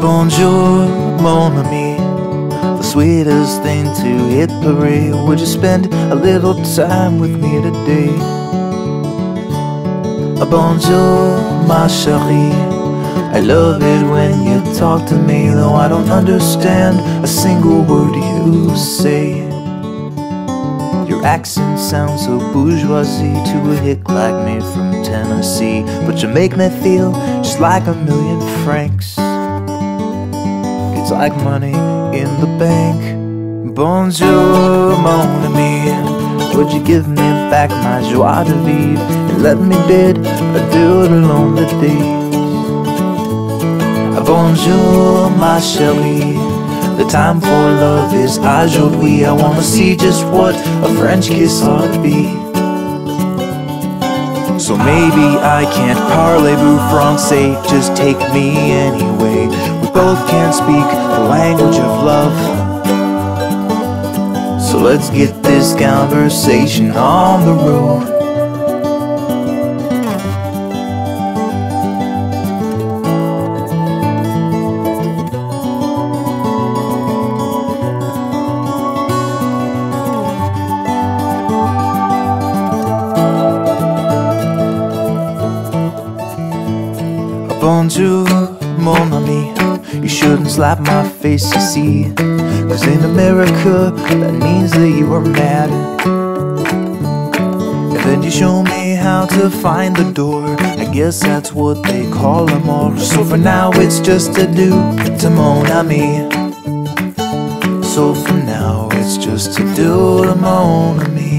Bonjour, mon ami. The sweetest thing to hit parade. Would you spend a little time with me today? Bonjour, ma chérie. I love it when you talk to me, though I don't understand a single word you say. Your accent sounds so bourgeoisie to a hick like me from Tennessee, but you make me feel just like a million francs. Like money in the bank. Bonjour, mon ami. Would you give me back my joie de vivre and let me bid adieu to lonely days? Uh, Bonjour, ma chérie. The time for love is aujourd'hui. I wanna see just what a French kiss ought to be. So maybe I can't parlez-vous français, just take me anyway. Both can't speak the language of love. So let's get this conversation on the road. Bonjour, mon ami. You shouldn't slap my face, you see. Cause in America, that means that you are mad. And then you show me how to find the door. I guess that's what they call them all. So for now, it's just a do to mon ami. So for now, it's just a do to mon ami.